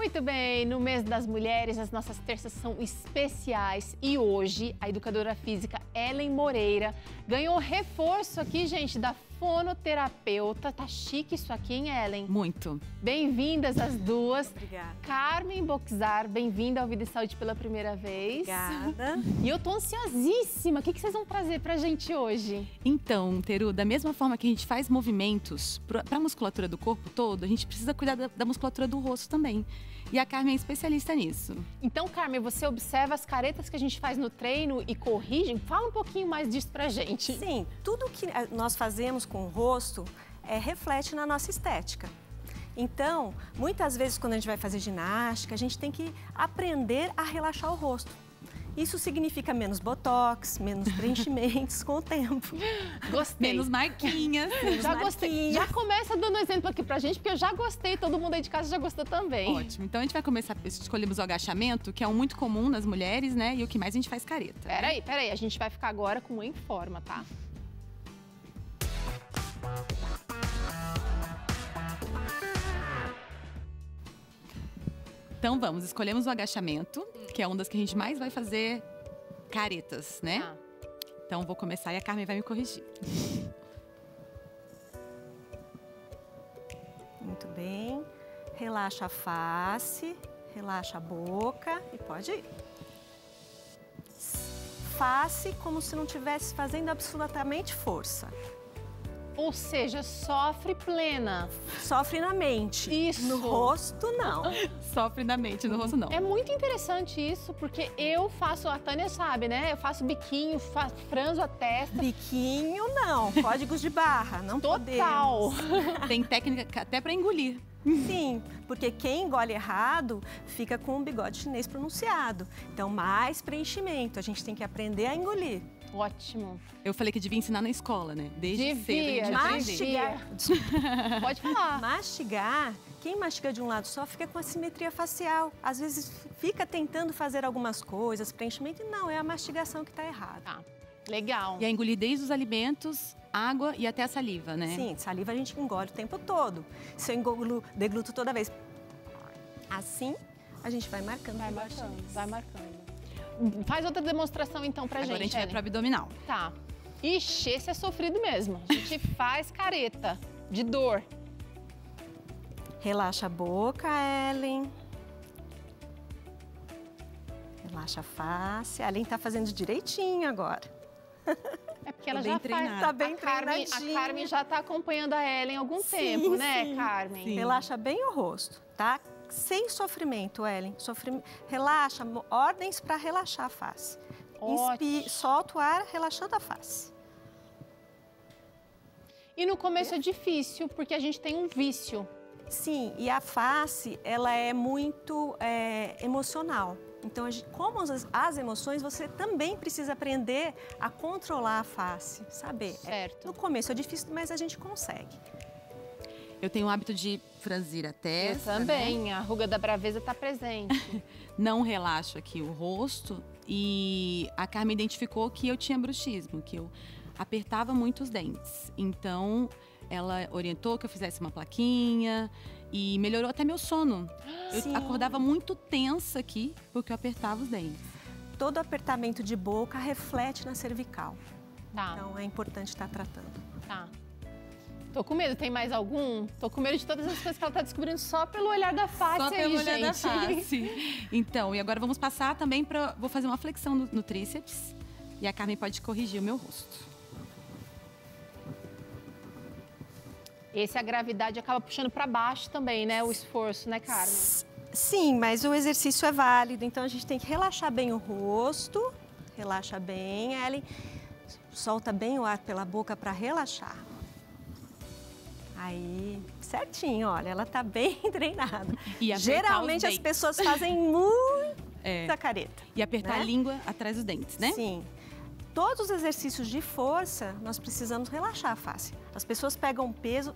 Muito bem, no mês das mulheres, as nossas terças são especiais. E hoje a educadora física Ellen Moreira ganhou reforço aqui, gente, da fonoterapeuta. Tá chique isso aqui, hein, Ellen? Muito. Bem-vindas as duas. Obrigada. Carmen Boxar, bem-vinda ao Vida e Saúde pela primeira vez. Obrigada. E eu tô ansiosíssima. O que que vocês vão trazer pra gente hoje? Então, Teru, da mesma forma que a gente faz movimentos para a musculatura do corpo todo, a gente precisa cuidar da, da musculatura do rosto também. E a Carmen é especialista nisso. Então, Carmen, você observa as caretas que a gente faz no treino e corrige? Fala um pouquinho mais disso pra gente. Sim, tudo que eh, nós fazemos com o rosto é, reflete na nossa estética. Então, muitas vezes quando a gente vai fazer ginástica, a gente tem que aprender a relaxar o rosto. Isso significa menos botox, menos preenchimentos com o tempo. Gostei. Menos marquinhas. já gostei. marquinhas. Já começa dando exemplo aqui pra gente, porque eu já gostei, todo mundo aí de casa já gostou também. Ótimo. Então a gente vai começar, escolhemos o agachamento, que é um muito comum nas mulheres, né? E o que mais a gente faz careta. Peraí, peraí, a gente vai ficar agora com o em forma, tá? Então vamos, escolhemos o agachamento, que é um das que a gente mais vai fazer caretas, né? Tá. Então vou começar e a Carmen vai me corrigir. Muito bem. Relaxa a face, relaxa a boca e pode ir. Face como se não estivesse fazendo absolutamente força. Ou seja, sofre plena. Sofre na mente. Isso. No rosto, não. Sofre na mente, no rosto não. É muito interessante isso, porque eu faço, a Tânia sabe, né? Eu faço biquinho, faço, franzo a testa. Biquinho, não. Códigos de barra, não Total. podemos. Tem técnica até para engolir. Sim, porque quem engole errado fica com o bigode chinês pronunciado. Então, mais preenchimento. A gente tem que aprender a engolir. Ótimo. Eu falei que devia ensinar na escola, né? Desde cedo a Devia, gente devia. aprender. Pode falar. Mastigar, quem mastiga de um lado só fica com assimetria facial. Às vezes fica tentando fazer algumas coisas, preenchimento, e não, é a mastigação que está errada. Tá. Legal. E a engolir desde os alimentos, água e até a saliva, né? Sim, saliva a gente engole o tempo todo. Se eu engulo, degluto toda vez assim, a gente vai marcando. Vai marcando, vai marcando. Faz outra demonstração então pra Agora a gente. gente vai pro abdominal. Tá. Ixi, esse é sofrido mesmo. A gente faz careta de dor. Relaxa a boca, Ellen. Relaxa a face. A Ellen tá fazendo direitinho agora. É porque ela bem já treinada. faz. Tá bem a Carmen, a. Carmen já tá acompanhando a Ellen há algum Sim, tempo, né, sim. Carmen? Sim. Relaxa bem o rosto, tá? Sem sofrimento, Ellen. Sofrim... Relaxa, ordens para relaxar a face. Inspi... Ótimo. Solta o ar, relaxando a face. E no começo é difícil, porque a gente tem um vício. Sim, e a face, ela é muito é, emocional. Então, como as, as emoções, você também precisa aprender a controlar a face, saber? É, Certo. no começo é difícil, mas a gente consegue. Eu tenho o hábito de franzir a Eu testa. né? também, a ruga da braveza tá presente. Não relaxo aqui o rosto. E a Carmen identificou que eu tinha bruxismo, que eu apertava muito os dentes. Então, ela orientou que eu fizesse uma plaquinha e melhorou até meu sono. Sim. Eu acordava muito tensa aqui porque eu apertava os dentes. Todo apertamento de boca reflete na cervical. Tá, Então, é importante estar tratando. tá. Tô com medo, tem mais algum? Tô com medo de todas as coisas que ela tá descobrindo só pelo olhar da face Só aí, pelo olhar gente. da face. Então, e agora vamos passar também para vou fazer uma flexão no, no tríceps e a Carmen pode corrigir o meu rosto. Esse a gravidade acaba puxando pra baixo também, né? O esforço, né, Carmen? Sim, mas o exercício é válido, então a gente tem que relaxar bem o rosto, relaxa bem, Ellen, solta bem o ar pela boca para relaxar. Aí, certinho, olha, ela tá bem treinada. E Geralmente as pessoas fazem muita É, careta. e apertar né? a língua atrás dos dentes, né? Sim. Todos os exercícios de força, nós precisamos relaxar a face. As pessoas pegam peso,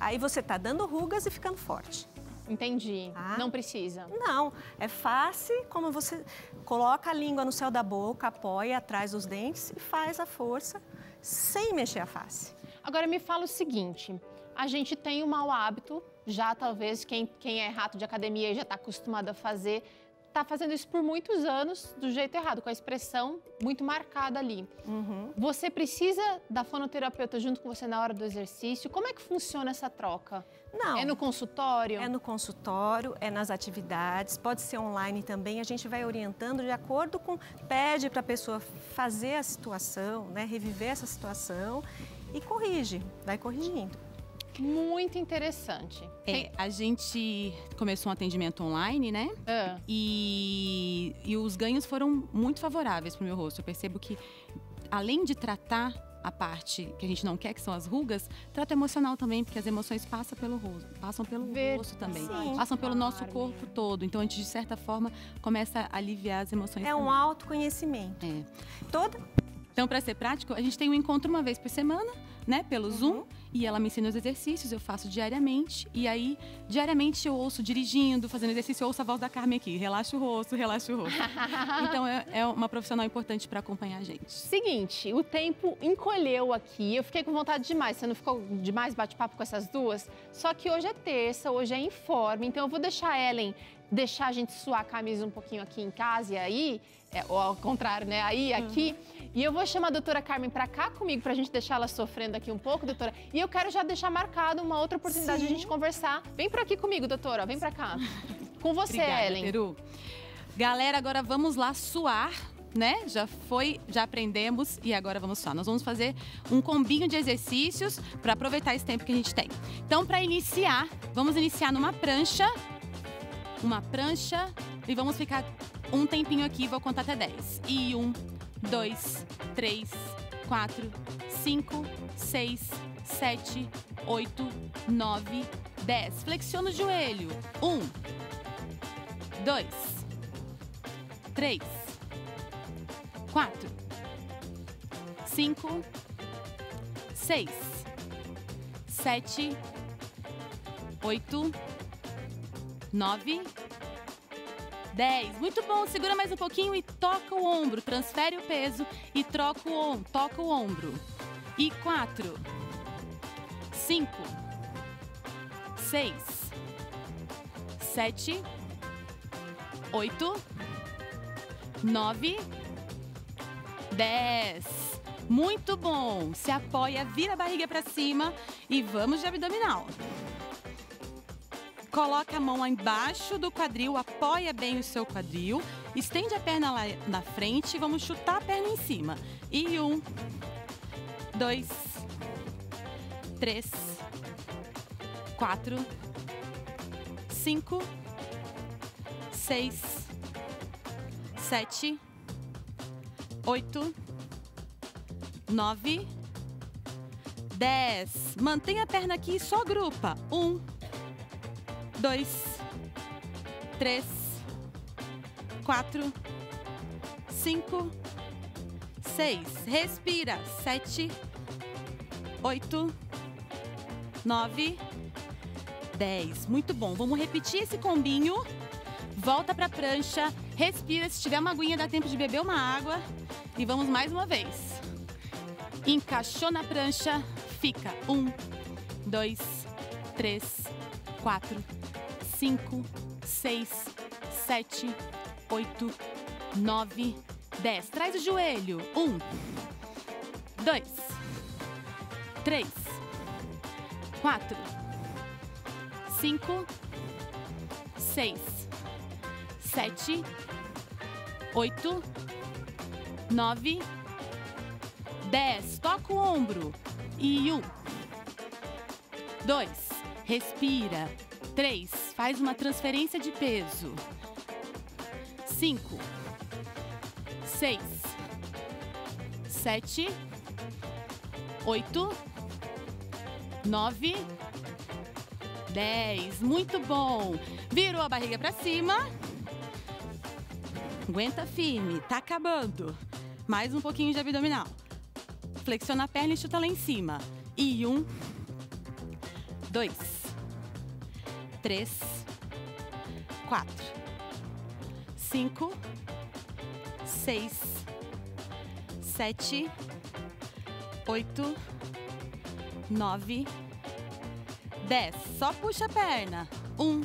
aí você tá dando rugas e ficando forte. Entendi. Tá. Não precisa. Não, é face como você coloca a língua no céu da boca, apoia atrás dos dentes e faz a força sem mexer a face. Agora me fala o seguinte: a gente tem o mau hábito, já talvez quem, quem é rato de academia e já está acostumado a fazer, está fazendo isso por muitos anos do jeito errado, com a expressão muito marcada ali. Uhum. Você precisa da fonoterapeuta junto com você na hora do exercício? Como é que funciona essa troca? Não. É no consultório? É no consultório, é nas atividades, pode ser online também. A gente vai orientando de acordo com. pede para a pessoa fazer a situação, né, reviver essa situação e corrige, vai corrigindo. Muito interessante. É, a gente começou um atendimento online, né? Ah, E, e os ganhos foram muito favoráveis para o meu rosto. Eu percebo que, além de tratar a parte que a gente não quer, que são as rugas, trata emocional também, porque as emoções passam pelo rosto, passam pelo Verdade. rosto também. Sim. Passam pelo nosso corpo todo. Então, a gente, de certa forma, começa a aliviar as emoções É um também. autoconhecimento. É. Toda Então, para ser prático, a gente tem um encontro uma vez por semana, né, pelo Uhum. Zoom, e ela me ensina os exercícios, eu faço diariamente, e aí, diariamente eu ouço dirigindo, fazendo exercício, eu ouço a voz da Carmen aqui, relaxa o rosto, relaxa o rosto. então, é, é uma profissional importante para acompanhar a gente. Seguinte, o tempo encolheu aqui. Eu fiquei com vontade demais. Você não ficou demais bate-papo com essas duas? Só que hoje é terça, hoje é informe. Então eu vou deixar a Ellen deixar a gente suar a camisa um pouquinho aqui em casa e aí, é, ou ao contrário, né? Aí, aqui. E eu vou chamar a doutora Carmen pra cá comigo pra gente deixar ela sofrendo aqui um pouco, doutora. E eu quero já deixar marcado uma outra oportunidade de a Sim. gente conversar. Vem por aqui comigo, doutora. Vem pra cá. Com você, Obrigada, Ellen. Peru. Galera, agora vamos lá suar, né? Já foi, já aprendemos e agora vamos suar. Nós vamos fazer um combinho de exercícios para aproveitar esse tempo que a gente tem. Então, para iniciar, vamos iniciar numa prancha, uma prancha e vamos ficar um tempinho aqui, vou contar até 10. E um, dois, três, quatro, cinco, seis, sete, oito, nove, dez. Flexiona o joelho. Um, dois, três, quatro, cinco, seis, sete, oito, nove, dez. Muito bom. Segura mais um pouquinho e toca o ombro. Transfere o peso e troca o ombro. Toca o ombro. E quatro, cinco, seis, sete, oito, nove, dez. Muito bom. Se apoia, vira a barriga para cima e vamos de abdominal. Coloca a mão embaixo do quadril, apoia bem o seu quadril, estende a perna lá na frente e vamos chutar a perna em cima. E um, dois, três, quatro, cinco, seis, sete, oito, nove, dez. Mantenha a perna aqui e só grupa. Um, dois, três, quatro, cinco, seis. Respira. Sete, oito, nove, dez. Muito bom. Vamos repetir esse combinho. Volta pra prancha, respira. Se tiver uma aguinha, dá tempo de beber uma água. E vamos mais uma vez. Encaixou na prancha, fica. Um, dois, três, quatro, cinco, seis, sete, oito, nove, dez. Traz o joelho. Um, dois, três, quatro, cinco, seis, sete, oito, nove, dez. Toca o ombro. E um, dois, respira. Três, faz uma transferência de peso. Cinco, seis, sete, oito, nove, dez. Muito bom. Virou a barriga para cima. Aguenta firme, tá acabando. Mais um pouquinho de abdominal. Flexiona a perna e chuta lá em cima. E um, dois, três, quatro, cinco, seis, sete, oito, nove, 10. Só puxa a perna. Um,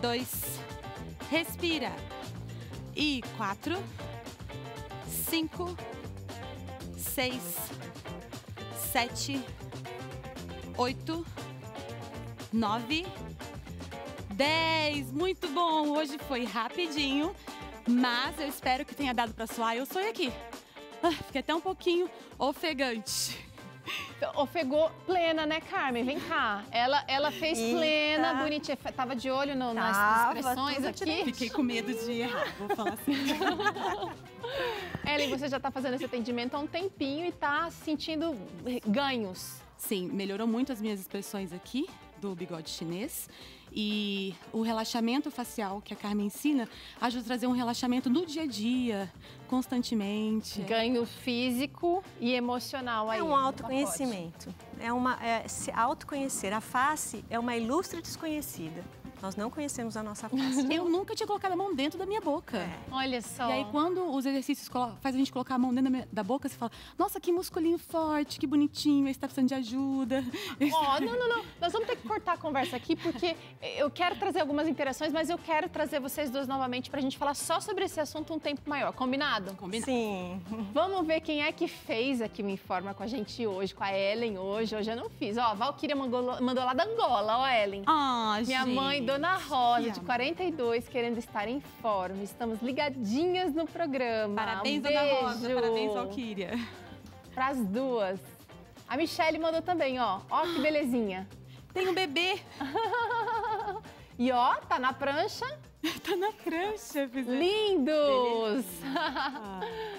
dois, respira. E quatro, cinco, seis, sete, oito, nove, dez. Muito bom! Hoje foi rapidinho, mas eu espero que tenha dado para suar. Eu sou aqui. Ah, fiquei até um pouquinho ofegante. Ofegou plena, né, Carmen? Vem cá. Ela, ela fez Eita. plena, bonitinha. Tava de olho no, nas Tava, expressões aqui. Fiquei com medo de errar, vou falar assim. Ellen, você já tá fazendo esse atendimento há um tempinho e tá sentindo ganhos. Sim, melhorou muito as minhas expressões aqui do bigode chinês. E o relaxamento facial que a Carmen ensina ajuda a trazer um relaxamento no dia a dia, constantemente. Ganho físico e emocional aí. É um autoconhecimento. É uma é, se autoconhecer. A face é uma ilustre desconhecida. Nós não conhecemos a nossa face. Eu nunca tinha colocado a mão dentro da minha boca. É. Olha só. E aí, quando os exercícios faz a gente colocar a mão dentro da, minha- da boca, você fala, nossa, que musculinho forte, que bonitinho, esse tá precisando de ajuda. Ó, não, não, não. Nós vamos ter que cortar a conversa aqui, porque eu quero trazer algumas interações, mas eu quero trazer vocês dois novamente pra gente falar só sobre esse assunto um tempo maior. Combinado? Combinado. Sim. Vamos ver quem é que fez aqui o Informa com a gente hoje, com a Ellen hoje. Hoje eu não fiz. Ó, a Valkyria mandou, mandou lá da Angola, ó, Ellen. Ah, Minha gente. mãe, Dona Rosa, de amor. 42, querendo estar em forma. Estamos ligadinhas no programa. Parabéns, um Dona beijo Rosa. Parabéns, Valkyria. Pras duas. A Michelle mandou também, ó. Ó que belezinha. Tem um bebê. E ó, tá na prancha. tá na prancha. fiz- Lindos!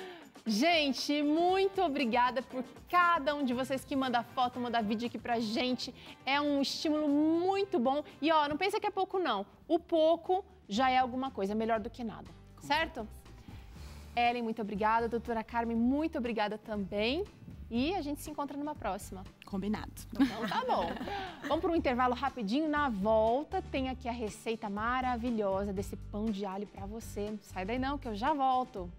Gente, muito obrigada por cada um de vocês que manda foto, manda vídeo aqui pra gente. É um estímulo muito bom. E ó, não pensa que é pouco não. O pouco já é alguma coisa, melhor do que nada. Certo? Ellen, muito obrigada. Doutora Carmen, muito obrigada também. E a gente se encontra numa próxima. Combinado. Então tá bom. Vamos para um intervalo rapidinho. Na volta tem aqui a receita maravilhosa desse pão de alho para você. Não sai daí não, que eu já volto.